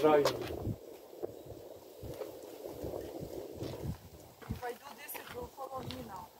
Se If I do this, it will follow me now.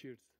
Cheers.